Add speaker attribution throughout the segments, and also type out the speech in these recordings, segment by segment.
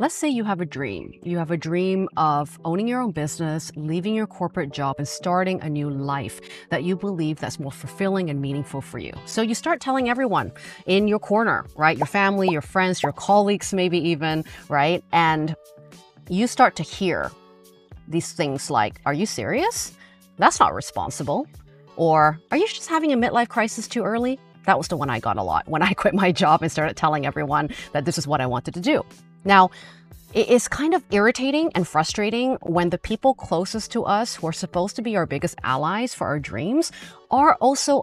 Speaker 1: Let's say you have a dream. You have a dream of owning your own business, leaving your corporate job and starting a new life that you believe that's more fulfilling and meaningful for you. So you start telling everyone in your corner, right? Your family, your friends, your colleagues maybe even, right? And you start to hear these things like, "Are you serious? That's not responsible." Or, "Are you just having a midlife crisis too early?" That was the one I got a lot when I quit my job and started telling everyone that this is what I wanted to do. Now, it is kind of irritating and frustrating when the people closest to us, who are supposed to be our biggest allies for our dreams, are also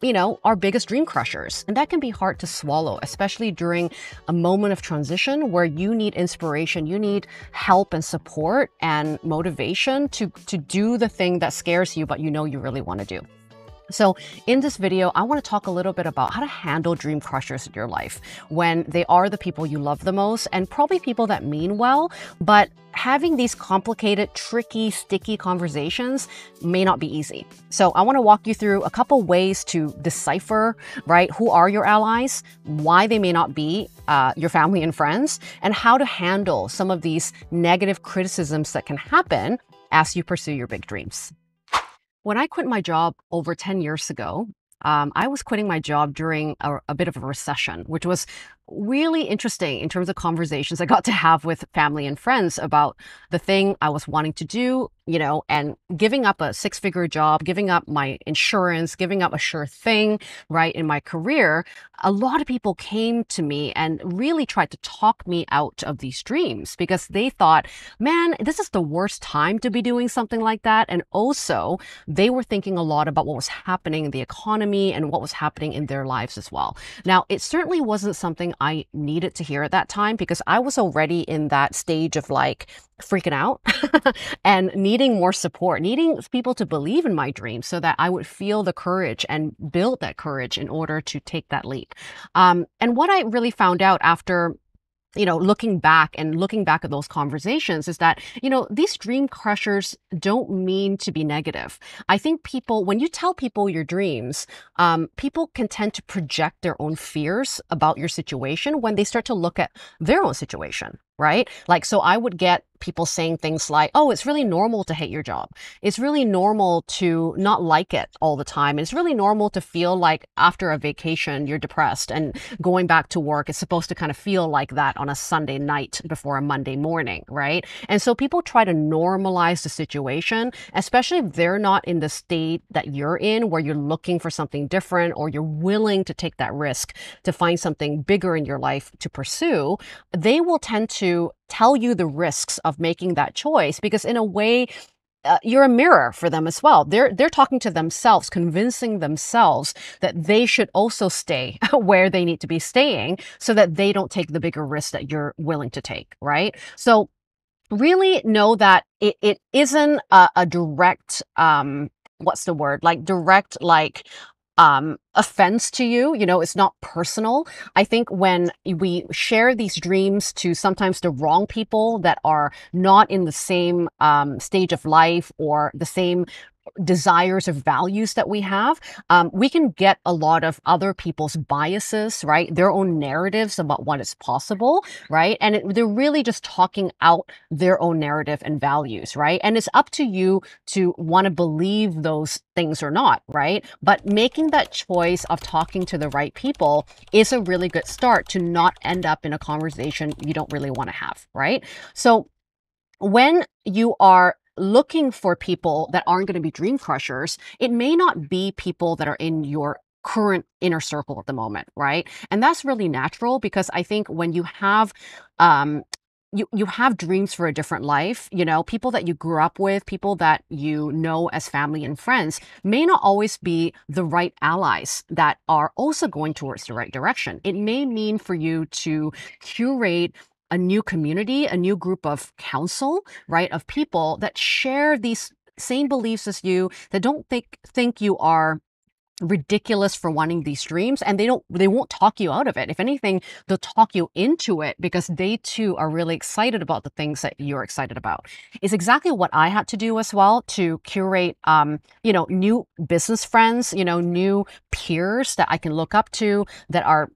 Speaker 1: you know, our biggest dream crushers. And that can be hard to swallow, especially during a moment of transition where you need inspiration, you need help and support and motivation to, to do the thing that scares you, but you know you really want to do. So in this video, I want to talk a little bit about how to handle dream crushers in your life when they are the people you love the most and probably people that mean well, but having these complicated, tricky, sticky conversations may not be easy. So I want to walk you through a couple ways to decipher, right, who are your allies, why they may not be uh, your family and friends, and how to handle some of these negative criticisms that can happen as you pursue your big dreams. When I quit my job over 10 years ago, um, I was quitting my job during a, a, bit of a recession, which was really interesting in terms of conversations I got to have with family and friends about the thing I was wanting to do, you know, and giving up a six figure job, giving up my insurance, giving up a sure thing, right, in my career. A lot of people came to me and really tried to talk me out of these dreams because they thought, man, this is the worst time to be doing something like that. And also, they were thinking a lot about what was happening in the economy and what was happening in their lives as well. Now, it certainly wasn't something I needed to hear at that time because I was already in that stage of like freaking out and needing more support, needing people to believe in my dreams so that I would feel the courage and build that courage in order to take that leap. Um, and what I really found out after you know, looking back and looking back at those conversations is that, you know, these dream crushers don't mean to be negative. I think people, when you tell people your dreams, um, people can tend to project their own fears about your situation when they start to look at their own situation, right? Like, so I would get people saying things like, oh, it's really normal to hate your job. It's really normal to not like it all the time. It's really normal to feel like after a vacation, you're depressed and going back to work is supposed to kind of feel like that on a Sunday night before a Monday morning, right? And so people try to normalize the situation, especially if they're not in the state that you're in where you're looking for something different or you're willing to take that risk to find something bigger in your life to pursue. They will tend to tell you the risks of making that choice because in a way uh, you're a mirror for them as well. They're they're talking to themselves, convincing themselves that they should also stay where they need to be staying so that they don't take the bigger risk that you're willing to take, right? So really know that it, it isn't a, a direct um what's the word like direct like um, offense to you. You know, it's not personal. I think when we share these dreams to sometimes the wrong people that are not in the same um, stage of life or the same desires or values that we have, um, we can get a lot of other people's biases, right? Their own narratives about what is possible, right? And it, they're really just talking out their own narrative and values, right? And it's up to you to want to believe those things or not, right? But making that choice of talking to the right people is a really good start to not end up in a conversation you don't really want to have, right? So when you are looking for people that aren't going to be dream crushers, it may not be people that are in your current inner circle at the moment, right? And that's really natural because I think when you have um you you have dreams for a different life, you know, people that you grew up with, people that you know as family and friends may not always be the right allies that are also going towards the right direction. It may mean for you to curate a new community, a new group of counsel, right, of people that share these same beliefs as you, that don't think think you are ridiculous for wanting these dreams and they don't they won't talk you out of it. If anything they'll talk you into it because they too are really excited about the things that you're excited about. It's exactly what i had to do as well to curate um you know new business friends you know new peers that i can look up to that are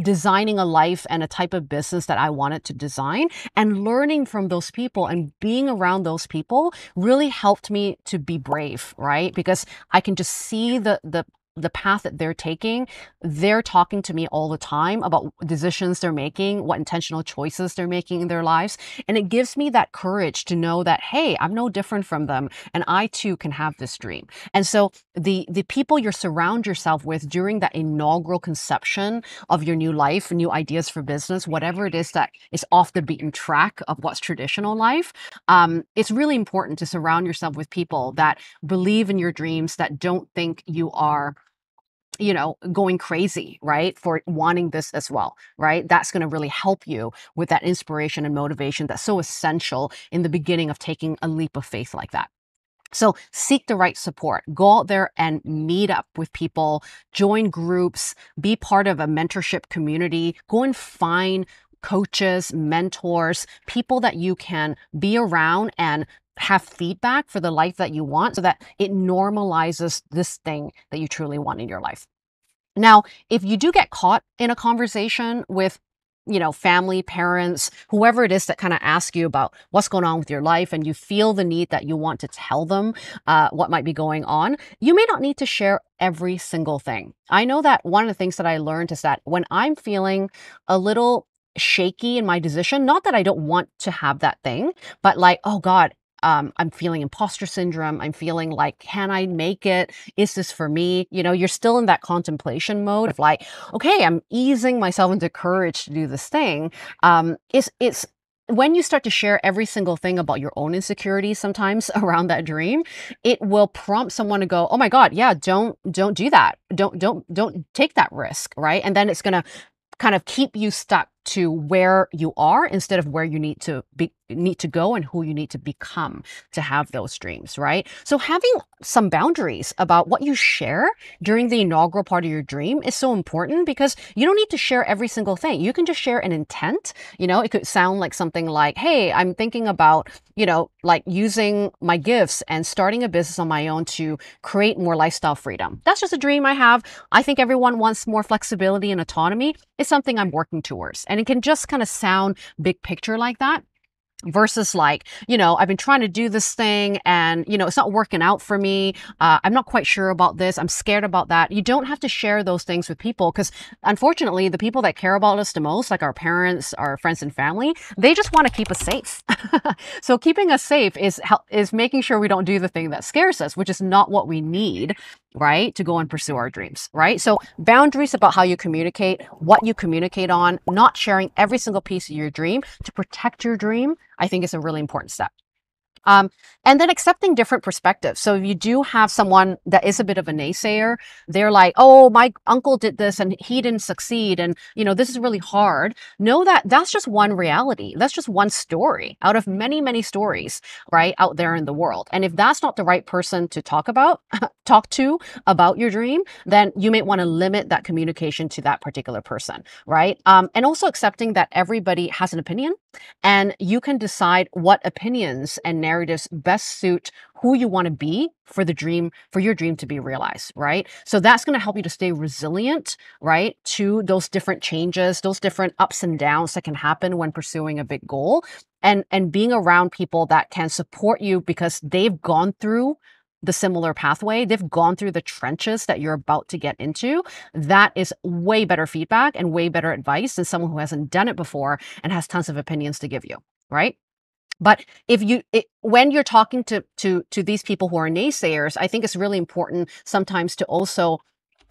Speaker 1: designing a life and a type of business that I wanted to design and learning from those people and being around those people really helped me to be brave, right? Because I can just see the the the path that they're taking, they're talking to me all the time about decisions they're making, what intentional choices they're making in their lives. And it gives me that courage to know that, hey, I'm no different from them. And I too can have this dream. And so the, the people you surround yourself with during that inaugural conception of your new life, new ideas for business, whatever it is that is off the beaten track of what's traditional life, um, it's really important to surround yourself with people that believe in your dreams, that don't think you are you know, going crazy, right? For wanting this as well, right? That's going to really help you with that inspiration and motivation that's so essential in the beginning of taking a leap of faith like that. So seek the right support. Go out there and meet up with people, join groups, be part of a mentorship community, go and find coaches, mentors, people that you can be around and have feedback for the life that you want so that it normalizes this thing that you truly want in your life. Now, if you do get caught in a conversation with you know, family, parents, whoever it is that kind of ask you about what's going on with your life, and you feel the need that you want to tell them uh, what might be going on, you may not need to share every single thing. I know that one of the things that I learned is that when I'm feeling a little shaky in my decision, not that I don't want to have that thing, but like, oh God, um, I'm feeling imposter syndrome. I'm feeling like, can I make it? Is this for me? You know, you're still in that contemplation mode of like, okay, I'm easing myself into courage to do this thing. Um, it's, it's, when you start to share every single thing about your own insecurities sometimes around that dream it will prompt someone to go oh my god yeah don't don't do that don't don't don't take that risk right and then it's going to kind of keep you stuck to where you are instead of where you need to be need to go and who you need to become to have those dreams, right? So having some boundaries about what you share during the inaugural part of your dream is so important because you don't need to share every single thing. You can just share an intent. You know, it could sound like something like, "Hey, I'm thinking about, you know, like using my gifts and starting a business on my own to create more lifestyle freedom." That's just a dream I have. I think everyone wants more flexibility and autonomy. It's something I'm working towards. And and it can just kind of sound big picture like that versus like you know i've been trying to do this thing and you know it's not working out for me uh, i'm not quite sure about this i'm scared about that. You don't have to share those things with people because unfortunately the people that care about us the most like our parents our friends and family they just want to keep us safe. So keeping us safe is is making sure we don't do the thing that scares us which is not what we need right? To go and pursue our dreams, right? So boundaries about how you communicate, what you communicate on, not sharing every single piece of your dream to protect your dream, I think is a really important step. Um, and then accepting different perspectives. So if you do have someone that is a bit of a naysayer, they're like, oh, my uncle did this and he didn't succeed. And, you know, this is really hard. Know that that's just one reality. That's just one story out of many, many stories, right, out there in the world. And if that's not the right person to talk about, talk to about your dream, then you may want to limit that communication to that particular person, right? Um, and also accepting that everybody has an opinion and you can decide what opinions and narratives best suit who you want to be for the dream, for your dream to be realized, right? So that's going to help you to stay resilient, right? To those different changes, those different ups and downs that can happen when pursuing a big goal and, and being around people that can support you because they've gone through the similar pathway, they've gone through the trenches that you're about to get into, that is way better feedback and way better advice than someone who hasn't done it before and has tons of opinions to give you, right? But if you, it, when you're talking to, to, to these people who are naysayers, I think it's really important sometimes to also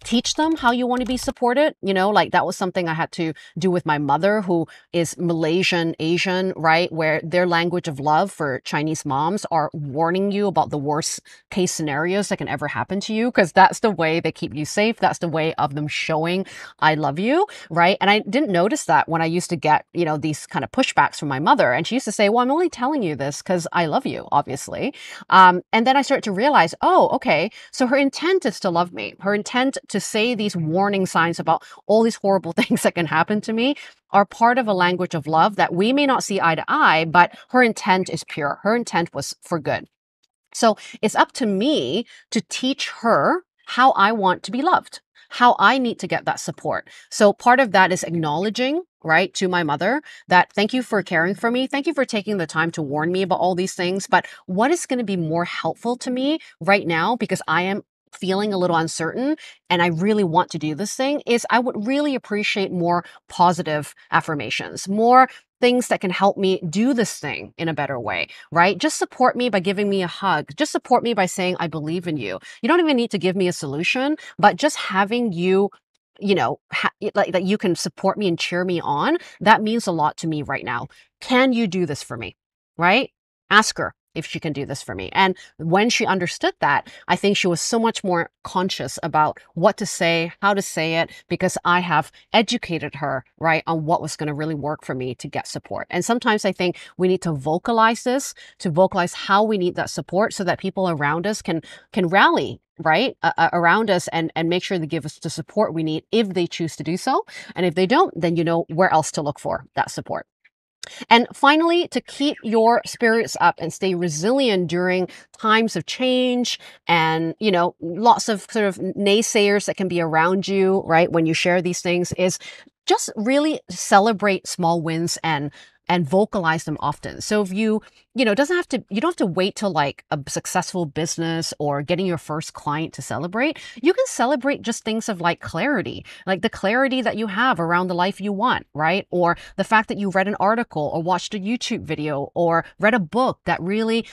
Speaker 1: teach them how you want to be supported. You know, like that was something I had to do with my mother, who is Malaysian Asian, right? Where their language of love for Chinese moms are warning you about the worst case scenarios that can ever happen to you, because that's the way they keep you safe. That's the way of them showing I love you, right? And I didn't notice that when I used to get, you know, these kind of pushbacks from my mother. And she used to say, Well, I'm only telling you this because I love you, obviously. Um, and then I started to realize, oh, okay. So her intent is to love me. Her intent to say these warning signs about all these horrible things that can happen to me are part of a language of love that we may not see eye to eye, but her intent is pure. Her intent was for good. So it's up to me to teach her how I want to be loved how I need to get that support. So part of that is acknowledging right to my mother that thank you for caring for me thank you for taking the time to warn me about all these things but what is going to be more helpful to me right now because i am feeling a little uncertain and I really want to do this thing is I would really appreciate more positive affirmations, more things that can help me do this thing in a better way, right? Just support me by giving me a hug. Just support me by saying, I believe in you. You don't even need to give me a solution, but just having you you know, ha- like that you can support me and cheer me on, that means a lot to me right now. Can you do this for me? Right? Ask her if she can do this for me. And when she understood that, I think she was so much more conscious about what to say, how to say it, because I have educated her, right, on what was going to really work for me to get support. And sometimes I think we need to vocalize this, to vocalize how we need that support so that people around us can can rally right uh, around us and and make sure they give us the support we need if they choose to do so and if they don't then you know where else to look for that support and finally, to keep your spirits up and stay resilient during times of change and, you know, lots of sort of naysayers that can be around you, right? When you share these things is just really celebrate small wins and and vocalize them often. So if you, you know, doesn't have to, you don't have to wait till like a successful business or getting your first client to celebrate. You can celebrate just things of like clarity, like the clarity that you have around the life you want, right? Or the fact that you read an article or watched a YouTube video or read a book that really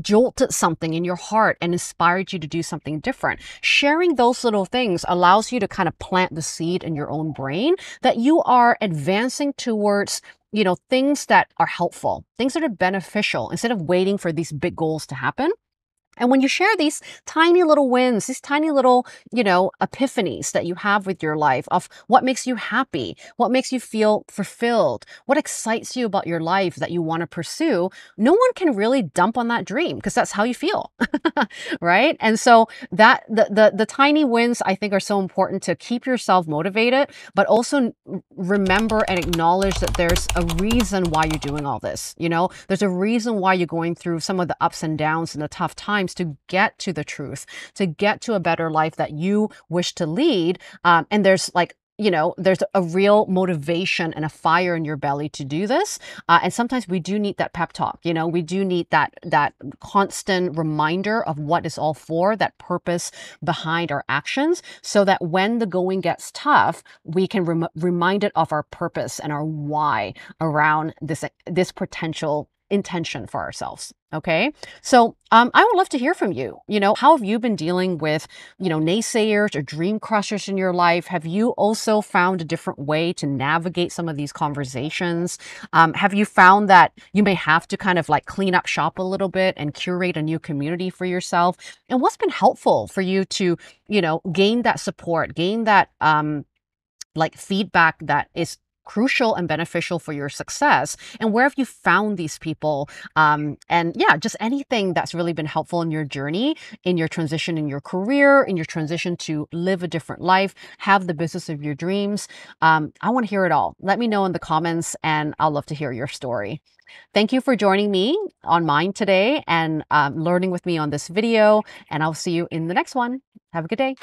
Speaker 1: jolted something in your heart and inspired you to do something different. Sharing those little things allows you to kind of plant the seed in your own brain that you are advancing towards you know, things that are helpful, things that are beneficial instead of waiting for these big goals to happen. And when you share these tiny little wins, these tiny little, you know, epiphanies that you have with your life of what makes you happy, what makes you feel fulfilled, what excites you about your life that you want to pursue, no one can really dump on that dream because that's how you feel. right? And so that the, the the tiny wins I think are so important to keep yourself motivated, but also remember and acknowledge that there's a reason why you're doing all this. You know, there's a reason why you're going through some of the ups and downs and the tough times times to get to the truth, to get to a better life that you wish to lead. Um, and there's like you know, there's a real motivation and a fire in your belly to do this. Uh, and sometimes we do need that pep talk. You know, we do need that that constant reminder of what is all for, that purpose behind our actions, so that when the going gets tough, we can rem- remind it of our purpose and our why around this this potential intention for ourselves. Okay. So um, I would love to hear from you. You know, how have you been dealing with, you know, naysayers or dream crushers in your life? Have you also found a different way to navigate some of these conversations? Um, have you found that you may have to kind of like clean up shop a little bit and curate a new community for yourself? And what's been helpful for you to, you know, gain that support, gain that, um, like feedback that is crucial and beneficial for your success and where have you found these people um, and yeah just anything that's really been helpful in your journey in your transition in your career in your transition to live a different life have the business of your dreams um, i want to hear it all let me know in the comments and i'll love to hear your story Thank you for joining me on mine today and um, learning with me on this video. And I'll see you in the next one. Have a good day.